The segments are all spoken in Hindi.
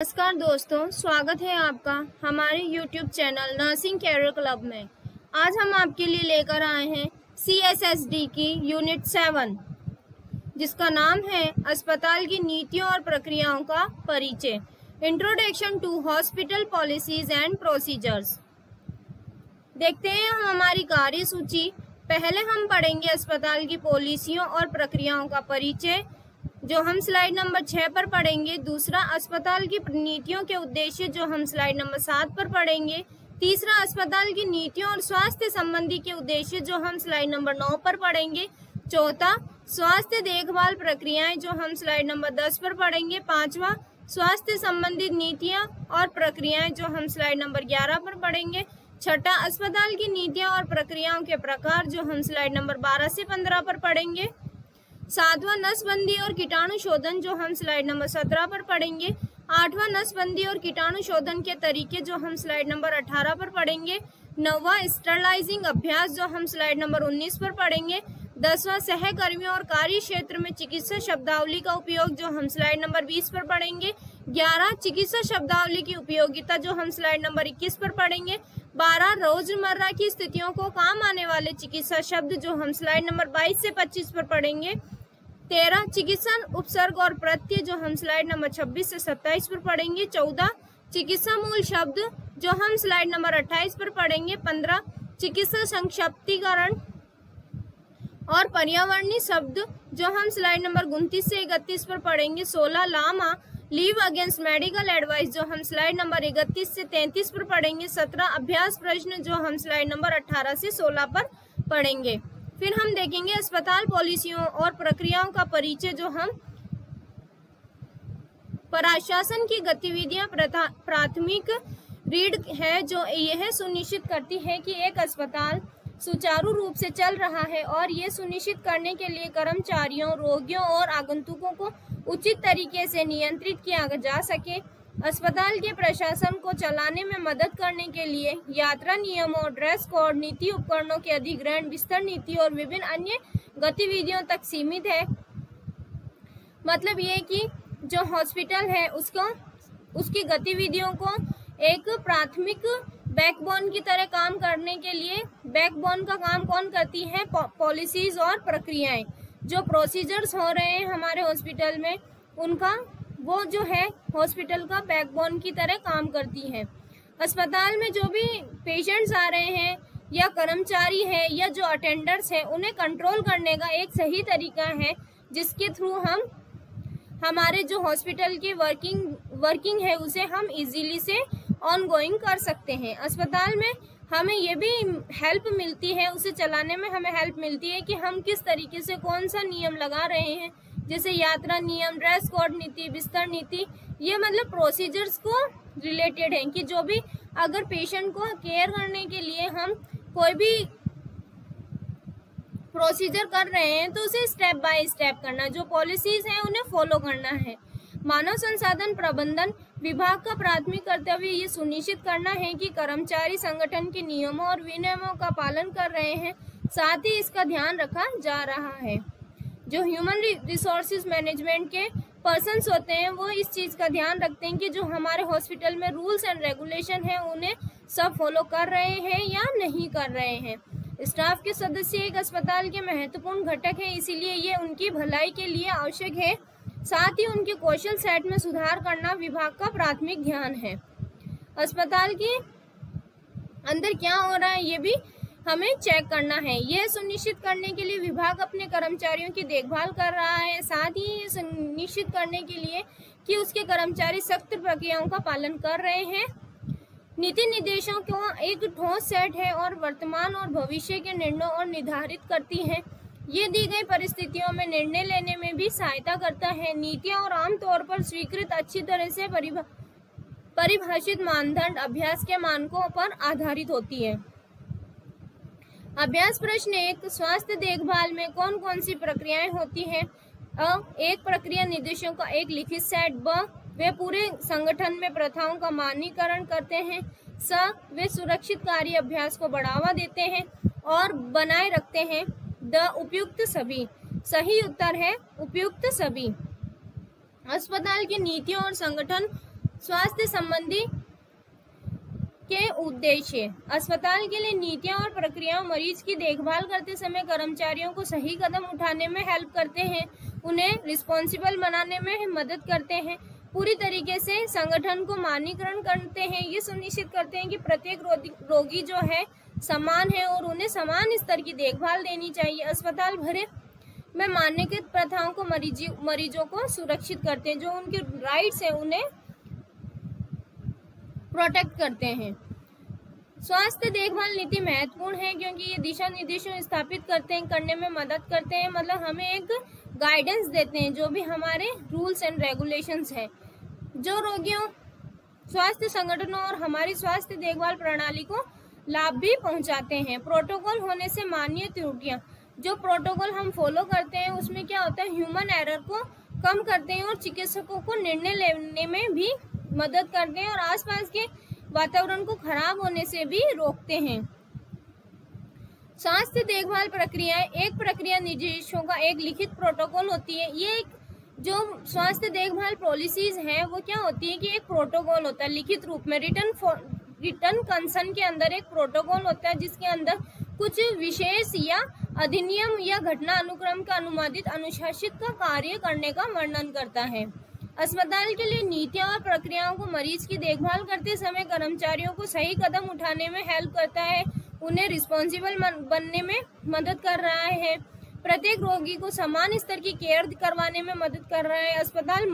नमस्कार दोस्तों, स्वागत है आपका हमारे YouTube channel nursing career club में। आज हम आपके लिए लेकर आए हैं डी की यूनिट सेवन जिसका नाम है अस्पताल की नीतियों और प्रक्रियाओं का परिचय। Introduction to hospital policies and procedures देखते हैं हम हमारी कार्य सूची पहले हम पढ़ेंगे अस्पताल की पॉलिसियों और प्रक्रियाओं का परिचय। जो हम स्लाइड नंबर छः पर पढ़ेंगे, दूसरा अस्पताल की नीतियों के उद्देश्य जो हम स्लाइड नंबर सात पर पढ़ेंगे, तीसरा अस्पताल की नीतियों और स्वास्थ्य संबंधी के उद्देश्य जो हम स्लाइड नंबर नौ पर पढ़ेंगे, चौथा स्वास्थ्य देखभाल प्रक्रियाएँ जो हम स्लाइड नंबर दस पर पढ़ेंगे, पांचवा स्वास्थ्य संबंधित नीतियाँ और प्रक्रियाएँ जो हम स्लाइड नंबर ग्यारह पर पढ़ेंगे, छठा अस्पताल की नीतियाँ और प्रक्रियाओं के प्रकार जो हम स्लाइड नंबर बारह से पंद्रह पर पढ़ेंगे सातवां नसबंदी और कीटाणु शोधन जो हम स्लाइड नंबर सत्रह पर पढ़ेंगे, आठवां नसबंदी और कीटाणु शोधन के तरीके जो हम स्लाइड नंबर अठारह पर पढ़ेंगे, नौवा स्टरलाइजिंग अभ्यास जो हम स्लाइड नंबर उन्नीस पर पढ़ेंगे, दसवां सहकर्मियों और कार्य क्षेत्र में चिकित्सा शब्दावली का उपयोग जो हम स्लाइड नंबर बीस पर पढ़ेंगे, ग्यारह चिकित्सा शब्दावली की उपयोगिता जो हम स्लाइड नंबर इक्कीस पर पढ़ेंगे, बारह रोज़मर्रा की स्थितियों को काम आने वाले चिकित्सा शब्द जो हम स्लाइड नंबर बाईस से पच्चीस पर पढ़ेंगे तेरह चिकित्सा उपसर्ग और प्रत्यय जो हम स्लाइड नंबर छब्बीस से सत्ताईस पर पढ़ेंगे, चौदह चिकित्सा मूल शब्द जो हम स्लाइड नंबर अट्ठाईस पर पढ़ेंगे, पंद्रह चिकित्सा संक्षिप्तीकरण और पर्यावरणीय शब्द जो हम स्लाइड नंबर उनतीस से इकतीस पर पढ़ेंगे, सोलह LAMA leave against medical advice जो हम स्लाइड नंबर इकतीस से तैतीस पर पढ़ेंगे, सत्रह अभ्यास प्रश्न जो हम स्लाइड नंबर अठारह से सोलह पर पढ़ेंगे। फिर हम देखेंगे अस्पताल पॉलिसियों और प्रक्रियाओं का परिचय जो हम प्रशासन की गतिविधियाँ प्राथमिक रीड है जो यह सुनिश्चित करती है कि एक अस्पताल सुचारू रूप से चल रहा है और ये सुनिश्चित करने के लिए कर्मचारियों, रोगियों और आगंतुकों को उचित तरीके से नियंत्रित किया जा सके। अस्पताल के प्रशासन को चलाने में मदद करने के लिए यात्रा नियमों, ड्रेस कोड, नीति उपकरणों के अधिग्रहण विस्तर नीति और विभिन्न अन्य गतिविधियों तक सीमित है। मतलब ये कि जो हॉस्पिटल है, उसको, उसकी गतिविधियों को एक प्राथमिक बैकबोन की तरह काम करने के लिए बैकबोन का काम कौन करती है? पॉलिसीज़ और प्रक्रियाएँ। जो प्रोसीजर्स हो रहे हैं हमारे हॉस्पिटल में, उनका वो जो है हॉस्पिटल का बैकबोन की तरह काम करती हैं। अस्पताल में जो भी पेशेंट्स आ रहे हैं, या कर्मचारी है, या जो अटेंडर्स हैं, उन्हें कंट्रोल करने का एक सही तरीका है, जिसके थ्रू हम, हमारे जो हॉस्पिटल की वर्किंग वर्किंग है, उसे हम इजीली से ऑन गोइंग कर सकते हैं। अस्पताल में हमें ये भी हेल्प मिलती है, उसे चलाने में हमें हेल्प मिलती है कि हम किस तरीके से कौन सा नियम लगा रहे हैं, जैसे यात्रा नियम ड्रेस कोड नीति, बिस्तर नीति, ये मतलब प्रोसीजर्स को रिलेटेड है कि जो भी अगर पेशेंट को केयर करने के लिए हम कोई भी प्रोसीजर कर रहे हैं तो उसे स्टेप बाय स्टेप करना, जो पॉलिसीज़ हैं उन्हें फॉलो करना है। मानव संसाधन प्रबंधन विभाग का प्राथमिक कर्तव्य ये सुनिश्चित करना है कि कर्मचारी संगठन के नियमों और विनियमों का पालन कर रहे हैं, साथ ही इसका ध्यान रखा जा रहा है। जो ह्यूमन रिसोर्सेज मैनेजमेंट के पर्सनस होते हैं, वो इस चीज़ का ध्यान रखते हैं कि जो हमारे हॉस्पिटल में रूल्स एंड रेगुलेशन है, उन्हें सब फॉलो कर रहे हैं या नहीं कर रहे हैं। स्टाफ के सदस्य एक अस्पताल के महत्वपूर्ण घटक है, इसीलिए ये उनकी भलाई के लिए आवश्यक है। साथ ही उनके कौशल सेट में सुधार करना विभाग का प्राथमिक ध्यान है। अस्पताल के अंदर क्या हो रहा है, ये भी हमें चेक करना है। यह सुनिश्चित करने के लिए विभाग अपने कर्मचारियों की देखभाल कर रहा है। साथ ही ये सुनिश्चित करने के लिए कि उसके कर्मचारी सख्त प्रक्रियाओं का पालन कर रहे हैं। नीति निर्देशों का एक ठोस सेट है और वर्तमान और भविष्य के निर्णयों और निर्धारित करती है। ये दी गई परिस्थितियों में निर्णय लेने में भी सहायता करता है। नीतियाँ और आमतौर पर स्वीकृत अच्छी तरह से परिभा, परिभाषित मानदंड अभ्यास के मानकों पर आधारित होती है। अभ्यास प्रश्न एक, स्वास्थ्य देखभाल में कौन कौन सी प्रक्रियाएँ होती हैं? अ, एक प्रक्रिया निर्देशों का एक लिखित सेट, ब, वे पूरे संगठन में प्रथाओं का मान्यकरण करते हैं, स, वे सुरक्षित कार्य अभ्यास को बढ़ावा देते हैं और बनाए रखते हैं। द उपयुक्त सभी। सही उत्तर है, उपयुक्त सभी। अस्पताल की नीतियों और संगठन स्वास्थ्य संबंधी के उद्देश्य। अस्पताल के लिए नीतियाँ और प्रक्रियाओं मरीज़ की देखभाल करते समय कर्मचारियों को सही कदम उठाने में हेल्प करते हैं, उन्हें रिस्पॉन्सिबल बनाने में मदद करते हैं, पूरी तरीके से संगठन को मान्यकरण करते हैं, ये सुनिश्चित करते हैं कि प्रत्येक रोगी जो है समान है और उन्हें समान स्तर की देखभाल देनी चाहिए। अस्पताल भरे में मान्यकृत प्रथाओं को मरीजी, मरीजों को सुरक्षित करते हैं, जो उनके राइट्स है, उन्हें प्रोटेक्ट करते हैं। स्वास्थ्य देखभाल नीति महत्वपूर्ण है, क्योंकि ये दिशा निर्देशों स्थापित करते हैं, करने में मदद करते हैं मतलब हमें एक गाइडेंस देते हैं, जो भी हमारे रूल्स एंड रेगुलेशंस है। जो रोगियों, स्वास्थ्य संगठनों और हमारी स्वास्थ्य देखभाल प्रणाली को लाभ भी पहुंचाते हैं। प्रोटोकॉल होने से मान्य त्रुटियाँ। जो प्रोटोकॉल हम फॉलो करते हैं, उसमें क्या होता है, ह्यूमन एरर को कम करते हैं और चिकित्सकों को निर्णय लेने में भी मदद करते हैं और आसपास के वातावरण को खराब होने से भी रोकते हैं। स्वास्थ्य देखभाल प्रक्रियाएँ एक प्रक्रिया निर्देशों का एक लिखित प्रोटोकॉल होती है। ये एक जो स्वास्थ्य देखभाल पॉलिसीज़ है, वो क्या होती है कि एक प्रोटोकॉल होता है, लिखित रूप में, रिटर्न रिटर्न कंसर्न के अंदर एक प्रोटोकॉल होता है, जिसके अंदर कुछ विशेष या अधिनियम या घटना अनुक्रम का अनुमादित अनुशासित का कार्य करने का वर्णन करता है। अस्पताल के लिए नीतियाँ और प्रक्रियाओं को मरीज़ की देखभाल करते समय कर्मचारियों को सही कदम उठाने में हेल्प करता है, उन्हें रिस्पॉन्सिबल बनने में मदद कर रहा है। प्रत्येक रोगी को समान स्तर की केयर करवाने में मदद कर रहा है। अस्पताल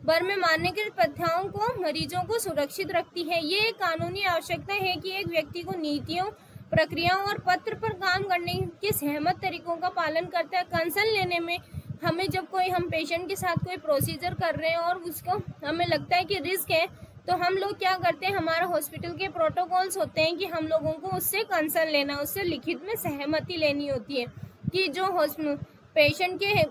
भर में मानने के प्रथाओं को, मरीजों को सुरक्षित रखती है। ये एक कानूनी आवश्यकता है कि एक व्यक्ति को नीतियों, प्रक्रियाओं और पत्र पर काम करने के सहमत तरीकों का पालन करता है। कंसल्ट लेने में हमें जब कोई हम पेशेंट के साथ कोई प्रोसीजर कर रहे हैं और उसको हमें लगता है कि रिस्क है तो हम लोग क्या करते हैं? हमारा हॉस्पिटल के प्रोटोकॉल्स होते हैं कि हम लोगों को उससे कंसर्न लेना, उससे लिखित में सहमति लेनी होती है कि जो पेशेंट के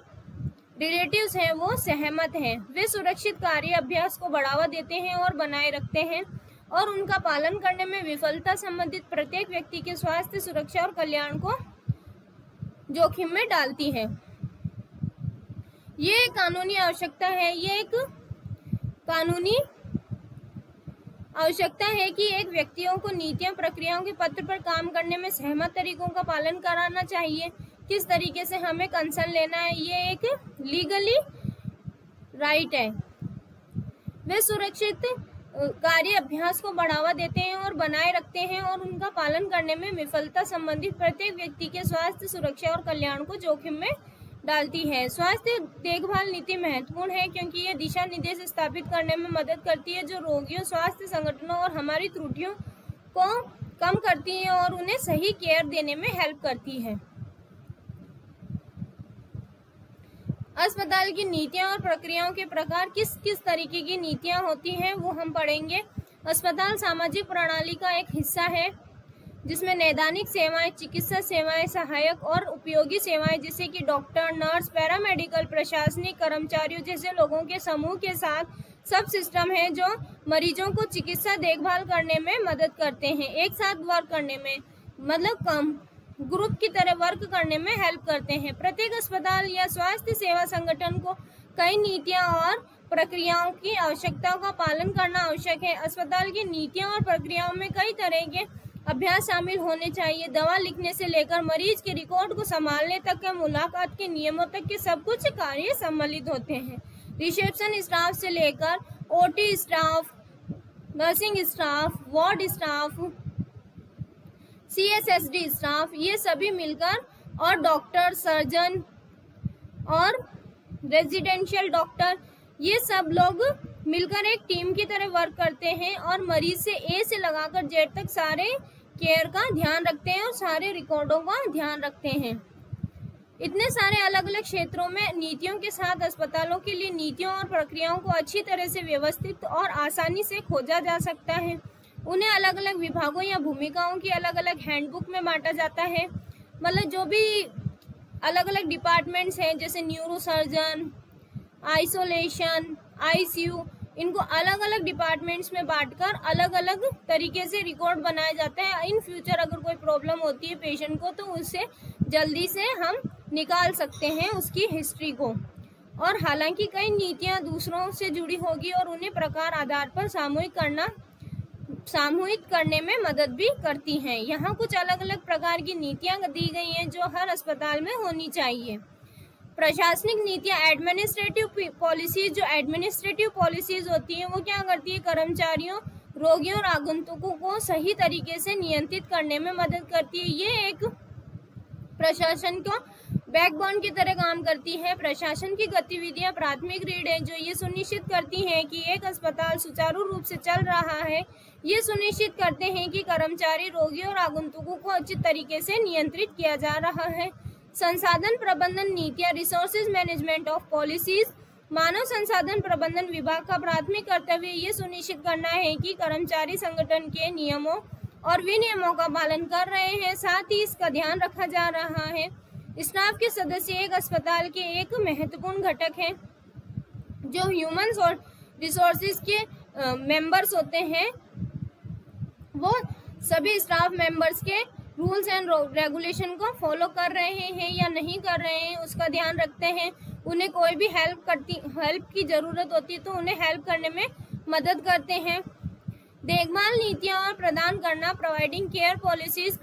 रिलेटिव्स हैं, वो सहमत हैं। वे सुरक्षित कार्य अभ्यास को बढ़ावा देते हैं और बनाए रखते हैं और उनका पालन करने में विफलता संबंधित प्रत्येक व्यक्ति के स्वास्थ्य, सुरक्षा और कल्याण को जोखिम में डालती है। ये कानूनी आवश्यकता है, ये एक कानूनी आवश्यकता है कि एक व्यक्तियों को नीतियों, प्रक्रियाओं के पत्र पर काम करने में सहमत तरीकों का पालन कराना चाहिए। किस तरीके से हमें कंसर्न लेना है, ये एक लीगली राइट है। वे सुरक्षित कार्य अभ्यास को बढ़ावा देते हैं और बनाए रखते हैं और उनका पालन करने में विफलता संबंधित प्रत्येक व्यक्ति के स्वास्थ्य सुरक्षा और कल्याण को जोखिम में डालती है। स्वास्थ्य देखभाल नीति महत्वपूर्ण है क्योंकि ये दिशा निर्देश स्थापित करने में मदद करती है जो रोगियों, स्वास्थ्य संगठनों और हमारी त्रुटियों को कम करती है और उन्हें सही केयर देने में हेल्प करती है। अस्पताल की नीतियाँ और प्रक्रियाओं के प्रकार किस किस तरीके की नीतियाँ होती हैं, वो हम पढ़ेंगे। अस्पताल सामाजिक प्रणाली का एक हिस्सा है, जिसमें नैदानिक सेवाएँ, चिकित्सा सेवाएँ, सहायक और उपयोगी सेवाएँ, जैसे कि डॉक्टर, नर्स, पैरामेडिकल, प्रशासनिक कर्मचारियों जैसे लोगों के समूह के साथ सब सिस्टम है, जो मरीजों को चिकित्सा देखभाल करने में मदद करते हैं, एक साथ वर्क करने में मतलब कम ग्रुप की तरह वर्क करने में हेल्प करते हैं। प्रत्येक अस्पताल या स्वास्थ्य सेवा संगठन को कई नीतियाँ और प्रक्रियाओं की आवश्यकताओं का पालन करना आवश्यक है। अस्पताल की नीतियाँ और प्रक्रियाओं में कई तरह के अभ्यास शामिल होने चाहिए। दवा लिखने से लेकर मरीज़ के रिकॉर्ड को संभालने तक के मुलाकात के नियमों तक के सब कुछ कार्य सम्मिलित होते हैं। रिसेप्शन स्टाफ से लेकर OT staff, nursing staff, ward staff CSSD staff ये सभी मिलकर और डॉक्टर सर्जन और रेजिडेंशियल डॉक्टर ये सब लोग मिलकर एक टीम की तरह वर्क करते हैं और मरीज़ से ए से लगाकर जेड तक सारे केयर का ध्यान रखते हैं और सारे रिकॉर्डों का ध्यान रखते हैं। इतने सारे अलग अलग क्षेत्रों में नीतियों के साथ अस्पतालों के लिए नीतियों और प्रक्रियाओं को अच्छी तरह से व्यवस्थित और आसानी से खोजा जा सकता है। उन्हें अलग अलग विभागों या भूमिकाओं की अलग अलग हैंडबुक में बांटा जाता है। मतलब जो भी अलग अलग डिपार्टमेंट्स हैं, जैसे न्यूरो सर्जन आइसोलेशन आईसीयू इनको अलग अलग डिपार्टमेंट्स में बांटकर अलग अलग तरीके से रिकॉर्ड बनाया जाता है। इन फ्यूचर अगर कोई प्रॉब्लम होती है पेशेंट को तो उससे जल्दी से हम निकाल सकते हैं उसकी हिस्ट्री को। और हालाँकि कई नीतियाँ दूसरों से जुड़ी होगी और उन्हें प्रकार आधार पर सामूहिक करना सामूहिक करने में मदद भी करती हैं। यहाँ कुछ अलग अलग प्रकार की नीतियाँ दी गई हैं जो हर अस्पताल में होनी चाहिए। प्रशासनिक नीतियाँ एडमिनिस्ट्रेटिव पॉलिसीज़ जो एडमिनिस्ट्रेटिव पॉलिसीज़ होती हैं, वो क्या करती है? कर्मचारियों, रोगियों और आगंतुकों को सही तरीके से नियंत्रित करने में मदद करती है। ये एक प्रशासन को बैकबोन की तरह काम करती है, प्रशासन की गतिविधियाँ प्राथमिक रीढ़ है, जो ये सुनिश्चित करती हैं कि एक अस्पताल सुचारू रूप से चल रहा है। ये सुनिश्चित करते हैं कि कर्मचारी रोगियों और आगंतुकों को उचित तरीके से नियंत्रित किया जा रहा है। संसाधन प्रबंधन नीतियाँ रिसोर्सेज मैनेजमेंट ऑफ़ पॉलिसीज़, मानव संसाधन प्रबंधन विभाग का प्राथमिक कर्तव्य ये सुनिश्चित करना है कि कर्मचारी संगठन के नियमों और विनियमों का पालन कर रहे हैं। साथ ही इसका ध्यान रखा जा रहा है स्टाफ के सदस्य एक अस्पताल के एक महत्वपूर्ण घटक हैं, जो ह्यूमन रिसोर्सेज के मेंबर्स होते हैं। वो सभी स्टाफ मेंबर्स के रूल्स एंड रेगुलेशन को फॉलो कर रहे हैं या नहीं कर रहे हैं, उसका ध्यान रखते हैं। उन्हें कोई भी हेल्प करती, हेल्प की ज़रूरत होती है तो उन्हें हेल्प करने में मदद करते हैं। देखभाल नीतियाँ और प्रदान करना, प्रोवाइडिंग केयर पॉलिसीज़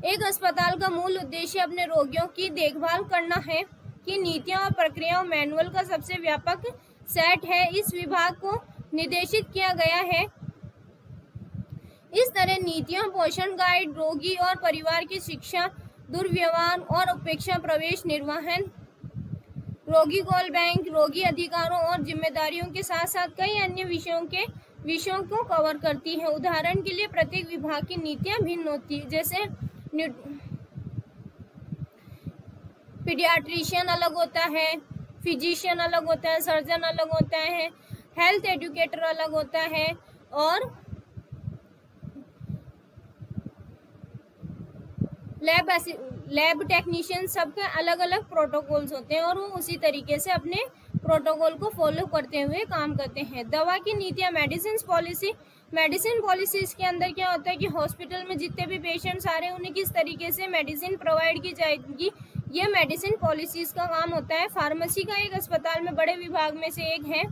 एक अस्पताल का मूल उद्देश्य अपने रोगियों की देखभाल करना है कि नीतियाँ और प्रक्रियाओं मैनुअल का सबसे व्यापक सेट है। इस विभाग को निर्देशित किया गया है। इस तरह नीतियों, पोषण गाइड रोगी और परिवार की शिक्षा, दुर्व्यवहार और उपेक्षा, प्रवेश निर्वहन, रोगी कॉल बैंक, रोगी अधिकारों और जिम्मेदारियों के साथ साथ कई अन्य विषयों के विषयों को कवर करती है। उदाहरण के लिए प्रत्येक विभाग की नीतियाँ भिन्न होती है, जैसे पीडियाट्रिशियन अलग होता है, फिजिशियन अलग होता है, सर्जन अलग होता है, हेल्थ एजुकेटर अलग होता है और लैब लैब टेक्नीशियन सबके अलग अलग प्रोटोकॉल्स होते हैं और वो उसी तरीके से अपने प्रोटोकॉल को फॉलो करते हुए काम करते हैं। दवा की नीतियाँ मेडिसिन पॉलिसी मेडिसिन पॉलिसीज़ के अंदर क्या होता है कि हॉस्पिटल में जितने भी पेशेंट्स आ रहे हैं, उन्हें किस तरीके से मेडिसिन प्रोवाइड की जाएगी, ये मेडिसिन पॉलिसीज़ का काम होता है। फार्मेसी का एक अस्पताल में बड़े विभाग में से एक है।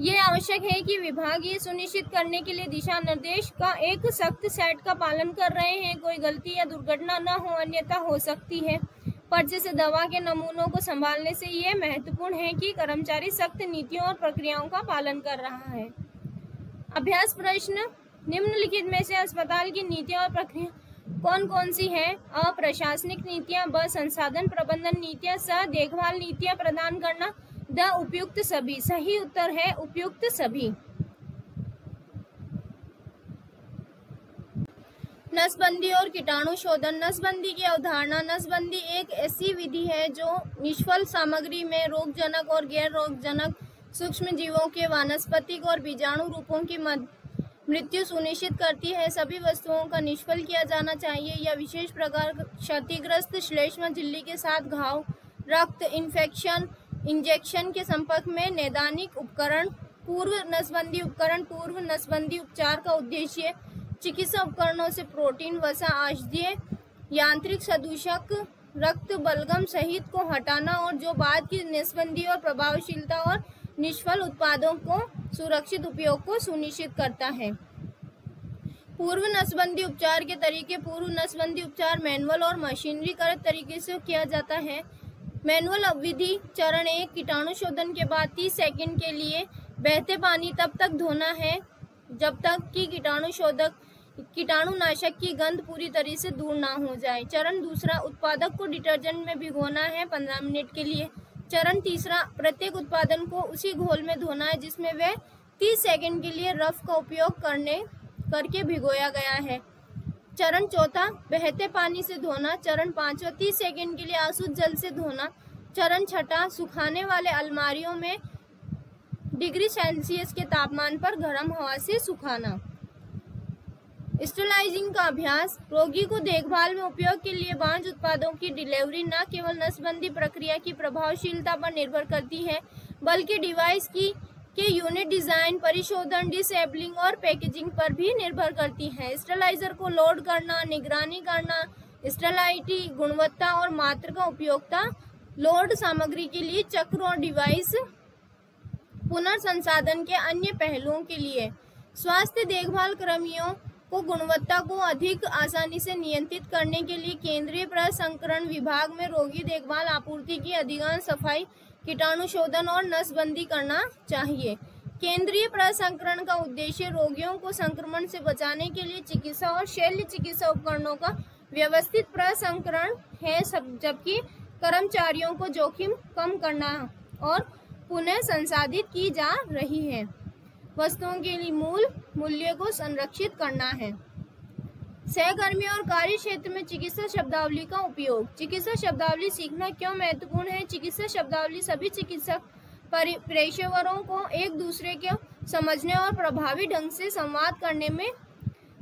ये आवश्यक है कि विभाग ये सुनिश्चित करने के लिए दिशा निर्देश का एक सख्त सेट का पालन कर रहे हैं। कोई गलती या दुर्घटना न हो, अन्यथा हो सकती है। पर्चे से दवा के नमूनों को संभालने से ये महत्वपूर्ण है कि कर्मचारी सख्त नीतियों और प्रक्रियाओं का पालन कर रहा है। अभ्यास प्रश्न, निम्नलिखित में से अस्पताल की नीतियाँ और प्रक्रिया कौन कौन सी हैं? अप्रशासनिक नीतियाँ, ब, संसाधन प्रबंधन नीतियाँ, स, देखभाल नीतियाँ प्रदान करना, द, उपयुक्त सभी। सही उत्तर है उपयुक्त सभी। नसबंदी और कीटाणु शोधन। नसबंदी की अवधारणा, नसबंदी एक ऐसी विधि है जो निष्फल सामग्री में रोगजनक और गैर रोगजनक सूक्ष्म जीवों के वानस्पतिक और बीजाणु रूपों की मृत्यु सुनिश्चित करती है। सभी वस्तुओं का निष्फल किया जाना चाहिए। या विशेष प्रकार क्षतिग्रस्त श्लेष्म झिल्ली के साथ घाव, रक्त इन्फेक्शन इंजेक्शन के संपर्क में नैदानिक उपकरण, पूर्व नसबंदी उपकरण, पूर्व नसबंदी उपचार का उद्देश्य चिकित्सा उपकरणों से प्रोटीन, वसा, औषधीय, यांत्रिक सदूषक रक्त बलगम सहित को हटाना और जो बाद की नसबंदी और प्रभावशीलता और निष्फल उत्पादों को सुरक्षित उपयोग को सुनिश्चित करता है। पूर्व नसबंदी उपचार के तरीके, पूर्व नसबंदी उपचार मैनुअल और मशीनरी कर तरीके से किया जाता है। मैनुअल विधि चरण एक, कीटाणु शोधन के बाद 30 सेकंड के लिए बहते पानी तब तक धोना है, जब तक कि कीटाणु शोधक, कीटाणु नाशक की गंध पूरी तरह से दूर ना हो जाए। चरण दूसरा, उत्पादक को डिटर्जेंट में भिगोना है 15 मिनट के लिए। चरण तीसरा प्रत्येक उत्पादन को उसी घोल में धोना है, जिसमें वह 30 सेकंड के लिए रफ का उपयोग करने, करके भिगोया गया है। चरण चौथा, बहते पानी से धोना। चरण पांचवा, तीस सेकंड के लिए आसुद जल से धोना। चरण छठा, सुखाने वाले अलमारियों में डिग्री सेल्सियस के तापमान पर गर्म हवा से सुखाना। स्टेलाइजिंग का अभ्यास, रोगी को देखभाल में उपयोग के लिए बांझ उत्पादों की डिलीवरी न केवल नसबंदी प्रक्रिया की प्रभावशीलता पर निर्भर करती है, बल्कि डिवाइस की, के यूनिट डिज़ाइन, परिशोधन डिसेबलिंग और पैकेजिंग पर भी निर्भर करती है। स्टेलाइजर को लोड करना, निगरानी करना स्टेलाइटी गुणवत्ता और मात्र का उपयोगता लोड सामग्री के लिए चक्र और डिवाइस पुनर्संसाधन के अन्य पहलुओं के लिए। स्वास्थ्य देखभाल कर्मियों को गुणवत्ता को अधिक आसानी से नियंत्रित करने के लिए केंद्रीय प्रसंकरण विभाग में रोगी देखभाल आपूर्ति की अधिकांश सफ़ाई, कीटाणु शोधन और नसबंदी करना चाहिए। केंद्रीय प्रसंकरण का उद्देश्य रोगियों को संक्रमण से बचाने के लिए चिकित्सा और शल्य चिकित्सा उपकरणों का व्यवस्थित प्रसंकरण है जबकि कर्मचारियों को जोखिम कम करना और पुनः संसाधित की जा रही है। वस्तुओं के लिए मूल मूल्य को संरक्षित करना है। सहकर्मी और कार्य क्षेत्र में चिकित्सा शब्दावली का उपयोग। चिकित्सा शब्दावली सीखना क्यों महत्वपूर्ण है? चिकित्सा शब्दावली सभी चिकित्सक पेशेवरों को एक दूसरे को समझने और प्रभावी ढंग से संवाद करने में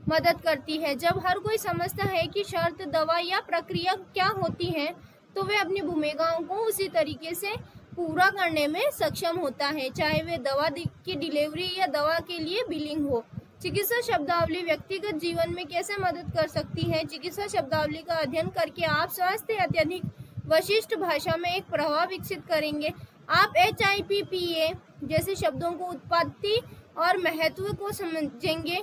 मदद करती है। जब हर कोई समझता है कि शर्त, दवा या प्रक्रिया क्या होती है तो वे अपनी भूमिकाओं को उसी तरीके से पूरा करने में सक्षम होता है, चाहे वे दवा की डिलीवरी या दवा के लिए बिलिंग हो। चिकित्सा शब्दावली व्यक्तिगत जीवन में कैसे मदद कर सकती है? चिकित्सा शब्दावली का अध्ययन करके आप स्वास्थ्य अत्यधिक वशिष्ठ भाषा में एक प्रभाव विकसित करेंगे। आप H I P P A जैसे शब्दों को उत्पत्ति और महत्व को समझेंगे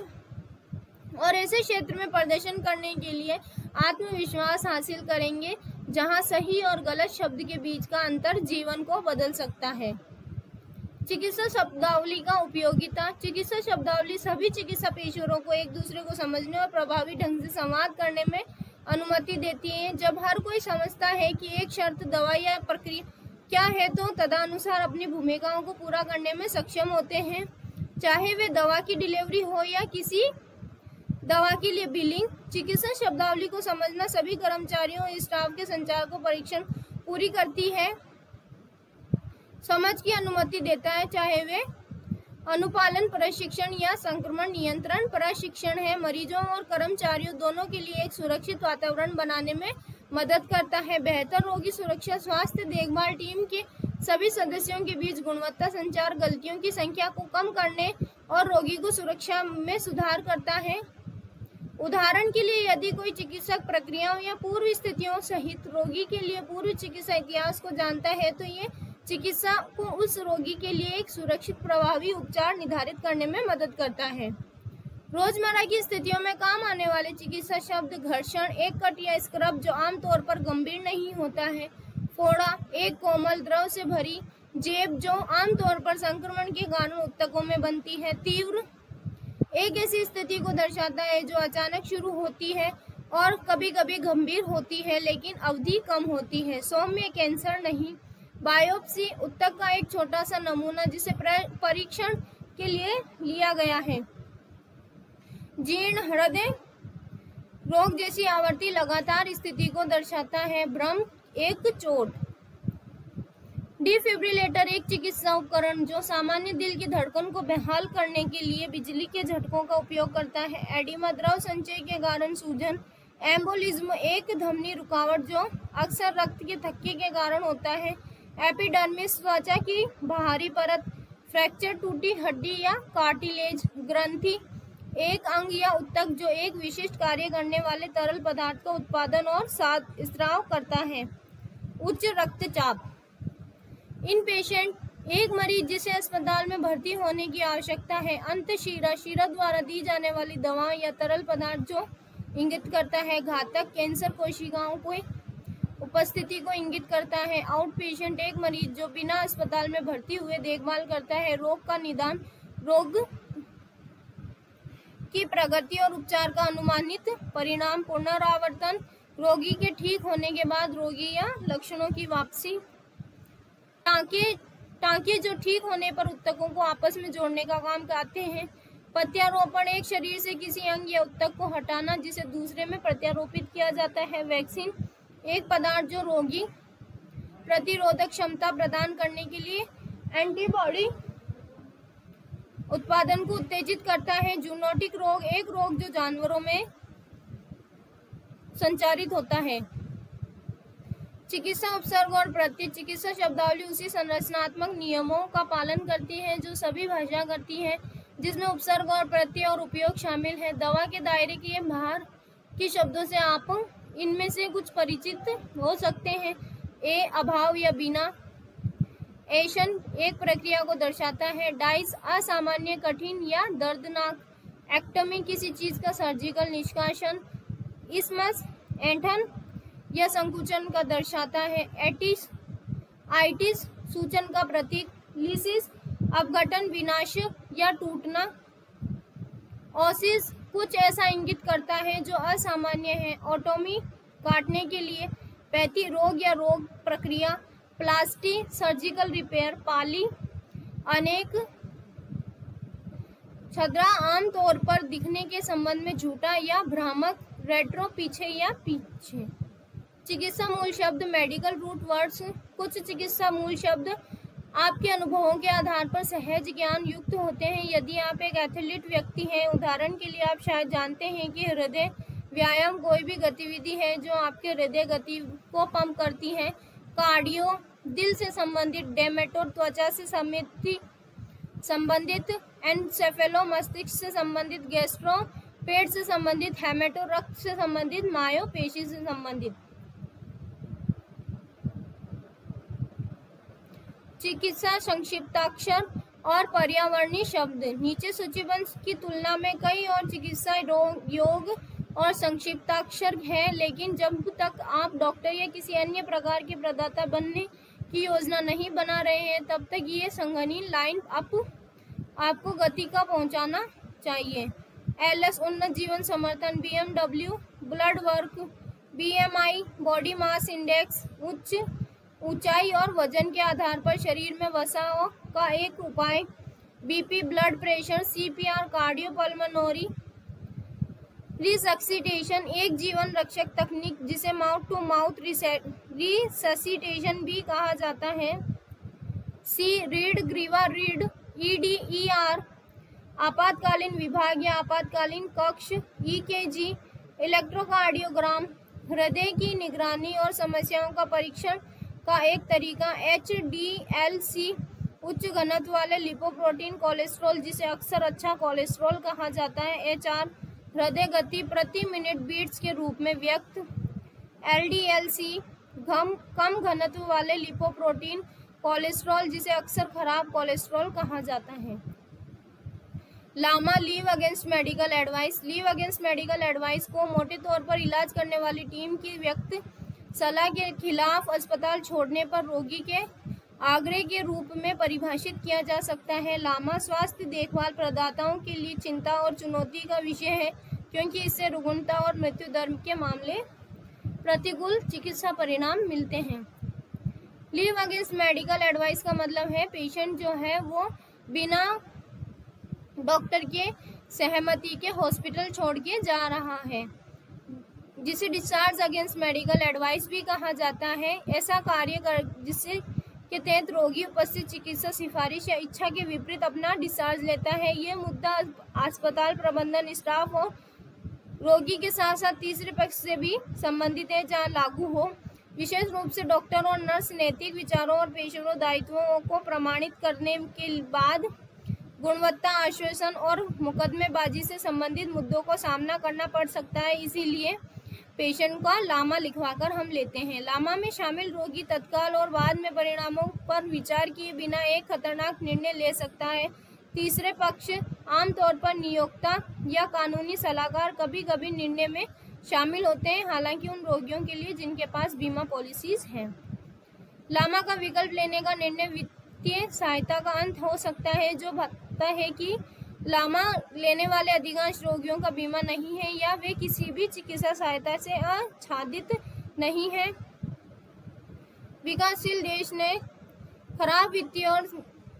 और ऐसे क्षेत्र में प्रदर्शन करने के लिए आत्मविश्वास हासिल करेंगे। जहाँ सही और गलत शब्द के बीच का अंतर जीवन को बदल सकता है। चिकित्सा शब्दावली का उपयोगिता। चिकित्सा शब्दावली सभी चिकित्सा पेशेवरों को एक दूसरे को समझने और प्रभावी ढंग से संवाद करने में अनुमति देती है। जब हर कोई समझता है कि एक शर्त दवा या प्रक्रिया क्या है तो तदानुसार अपनी भूमिकाओं को पूरा करने में सक्षम होते हैं। चाहे वे दवा की डिलीवरी हो या किसी दवा के लिए बिलिंग, चिकित्सा शब्दावली को समझना सभी कर्मचारियों स्टाफ के संचार को परीक्षण पूरी करती है। समझ की अनुमति देता है, चाहे वे अनुपालन, प्रशिक्षण या संक्रमण नियंत्रण। प्रशिक्षण है, मरीजों और कर्मचारियों दोनों के लिए एक सुरक्षित वातावरण बनाने में मदद करता है। बेहतर रोगी सुरक्षा, स्वास्थ्य देखभाल टीम के सभी सदस्यों के बीच गुणवत्ता संचार, गलतियों की संख्या को कम करने और रोगी को सुरक्षा में सुधार करता है। उदाहरण के लिए यदि कोई चिकित्सक प्रक्रियाओं या पूर्व स्थितियों सहित रोगी के लिए पूर्व चिकित्सा इतिहास को जानता है तो ये चिकित्सा को उस रोगी के लिए एक सुरक्षित प्रभावी उपचार निर्धारित करने में मदद करता है। रोज़मर्रा की स्थितियों में काम आने वाले चिकित्सा शब्द घर्षण, एक कट या स्क्रब जो आमतौर पर गंभीर नहीं होता है, फोड़ा, एक कोमल द्रव से भरी जेब जो आमतौर पर संक्रमण के कारण उत्तकों में बनती है, तीव्र एक ऐसी स्थिति को दर्शाता है जो अचानक शुरू होती है और कभी कभी गंभीर होती है, लेकिन अवधि कम होती है। सौम्य कैंसर नहीं। बायोप्सी उत्तक का एक छोटा सा नमूना जिसे परीक्षण के लिए लिया गया है। जीर्ण हृदय रोग जैसी आवर्ती लगातार स्थिति को दर्शाता है। भ्रम एक चोट। डिफिब्रिलेटर, एक चिकित्सा उपकरण जो सामान्य दिल की धड़कन को बहाल करने के लिए बिजली के झटकों का उपयोग करता है। एडिमा द्रव संचय के कारण सूजन, एम्बोलिज्म, एक धमनी रुकावट जो अक्सर रक्त के थक्के के कारण होता है। एपिडर्मिस, त्वचा की बाहरी परत, फ्रैक्चर, टूटी हड्डी या कार्टिलेज ग्रंथि, एक अंग या उत्तक जो एक विशिष्ट कार्य करने वाले तरल पदार्थ का उत्पादन और साथ स्त्राव करता है। उच्च रक्तचाप इन पेशेंट एक मरीज़ जिसे अस्पताल में भर्ती होने की आवश्यकता है, अंत शीरा शीरा द्वारा दी जाने वाली दवा या तरल पदार्थ जो इंगित करता है, घातक कैंसर कोशिकाओं को उपस्थिति को इंगित करता है। आउट पेशेंट एक मरीज़ जो बिना अस्पताल में भर्ती हुए देखभाल करता है, रोग का निदान, रोग की प्रगति और उपचार का अनुमानित परिणाम, पुनरावर्तन, रोगी के ठीक होने के बाद रोगी या लक्षणों की वापसी टांके टांके जो ठीक होने पर उत्तकों को आपस में जोड़ने का काम करते हैं। प्रत्यारोपण एक शरीर से किसी अंग या उत्तक को हटाना, जिसे दूसरे में प्रत्यारोपित किया जाता है। वैक्सीन, एक पदार्थ जो रोगी प्रतिरोधक क्षमता प्रदान करने के लिए एंटीबॉडी उत्पादन को उत्तेजित करता है। जूनोटिक रोग एक रोग जो जानवरों में संचारित होता है। चिकित्सा उपसर्ग और प्रत्यय चिकित्सा शब्दावली उसी संरचनात्मक नियमों का पालन करती है जो सभी भाषा करती है, जिसमें उपसर्ग और प्रत्यय और उपयोग शामिल है। दवा के दायरे के बाहर के शब्दों से आप इनमें से कुछ परिचित हो सकते हैं। ए, अभाव या बिना। एशन, एक प्रक्रिया को दर्शाता है। डाइस, असामान्य, कठिन या दर्दनाक। एक्टमी, किसी चीज़ का सर्जिकल निष्कासन। इसमस एंठन या संकुचन का दर्शाता है, एटिस, आइटिस सूचन का प्रतीक, लिसिस, अपघटन विनाश या टूटना, ओसिस कुछ ऐसा इंगित करता है जो असामान्य है, ऑटोमी काटने के लिए पैथी रोग या रोग प्रक्रिया, प्लास्टी, सर्जिकल रिपेयर, पाली, अनेक छदरा आमतौर पर दिखने के संबंध में झूठा या भ्रामक, रेट्रो पीछे या पीछे। चिकित्सा मूल शब्द मेडिकल रूट वर्ड्स कुछ चिकित्सा मूल शब्द आपके अनुभवों के आधार पर सहज ज्ञान युक्त होते हैं। यदि आप एक एथलीट व्यक्ति हैं, उदाहरण के लिए आप शायद जानते हैं कि हृदय व्यायाम कोई भी गतिविधि है जो आपके हृदय गति को पंप करती है। कार्डियो, दिल से संबंधित, डेमेटोर, त्वचा से संबंधित संबंधित एनसेफेलो मस्तिष्क से संबंधित गैस्ट्रो पेट से संबंधित हेमेटो रक्त से संबंधित मायो पेशी से संबंधित। चिकित्सा संक्षिप्ताक्षर और पर्यावरणीय शब्द। नीचे सूचीबद्ध की तुलना में कई और चिकित्सा योग और संक्षिप्ताक्षर है, लेकिन जब तक आप डॉक्टर या किसी अन्य प्रकार के प्रदाता बनने की योजना नहीं बना रहे हैं, तब तक ये संगनी लाइन अप आपको गति का पहुंचाना चाहिए। एल एस उन्नत जीवन समर्थन B blood work B M I body mass index, उच्च ऊंचाई और वज़न के आधार पर शरीर में वसाओं का एक उपाय BP blood pressure CPR cardiopulmonary resuscitation एक जीवन रक्षक तकनीक जिसे माउथ टू माउथ रिससीटेशन भी कहा जाता है। सी रीड ग्रीवा रीड ईडीईआर आपातकालीन विभाग या आपातकालीन कक्ष ईकेजी इलेक्ट्रोकार्डियोग्राम हृदय की निगरानी और समस्याओं का परीक्षण का एक तरीका एच डी एल सी उच्च घनत्व वाले लिपोप्रोटीन कोलेस्ट्रॉल, जिसे अक्सर अच्छा कोलेस्ट्रॉल कहा जाता है। एच आर हृदय गति प्रति मिनट बीट्स के रूप में व्यक्त। एल डी एल सी घम, कम घनत्व वाले लिपोप्रोटीन कोलेस्ट्रॉल, जिसे अक्सर खराब कोलेस्ट्रॉल कहा जाता है। LAMA, leave against medical advice. Leave against medical advice को मोटे तौर पर इलाज करने वाली टीम की व्यक्त सलाह के खिलाफ अस्पताल छोड़ने पर रोगी के आग्रह के रूप में परिभाषित किया जा सकता है। लामा स्वास्थ्य देखभाल प्रदाताओं के लिए चिंता और चुनौती का विषय है, क्योंकि इससे रुगुणता और मृत्यु दर के मामले प्रतिकूल चिकित्सा परिणाम मिलते हैं। लीव अगेंस्ट मेडिकल एडवाइस का मतलब है, पेशेंट जो है वो बिना डॉक्टर के सहमति के हॉस्पिटल छोड़ के जा रहा है। जिसे डिस्चार्ज अगेंस्ट मेडिकल एडवाइस भी कहा जाता है, ऐसा कार्य कर, जिससे के तहत रोगी उपस्थित चिकित्सा सिफारिश या इच्छा के विपरीत अपना डिस्चार्ज लेता है। ये मुद्दा अस्पताल प्रबंधन स्टाफ और रोगी के साथ साथ तीसरे पक्ष से भी संबंधित है, जहाँ लागू हो। विशेष रूप से डॉक्टर और नर्स नैतिक विचारों और पेशेवर दायित्वों को प्रमाणित करने के बाद गुणवत्ता आश्वासन और मुकदमेबाजी से संबंधित मुद्दों को सामना करना पड़ सकता है। इसीलिए पेशेंट का लामा लिखवाकर हम लेते हैं। लामा में शामिल रोगी तत्काल और बाद में परिणामों पर विचार किए बिना एक खतरनाक निर्णय ले सकता है। तीसरे पक्ष, आमतौर पर नियोक्ता या कानूनी सलाहकार कभी कभी निर्णय में शामिल होते हैं, हालाँकि उन रोगियों के लिए जिनके पास बीमा पॉलिसीज़ हैं। लामा का विकल्प लेने का निर्णय वित्तीय सहायता का अंत हो सकता है, जो बताता है कि लामा लेने वाले अधिकांश रोगियों का बीमा नहीं है या वे किसी भी चिकित्सा सहायता से आच्छादित नहीं है। विकासशील देश ने खराब वित्तीय और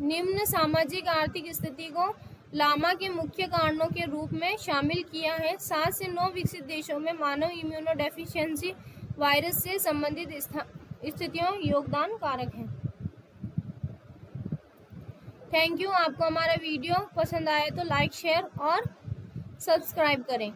निम्न सामाजिक आर्थिक स्थिति को लामा के मुख्य कारणों के रूप में शामिल किया है। सात से नौ विकसित देशों में मानव इम्यूनोडेफिशिएंसी वायरस से संबंधित स्थितियों योगदान कारक है। Thank you. आपको हमारा वीडियो पसंद आए तो लाइक शेयर और सब्सक्राइब करें।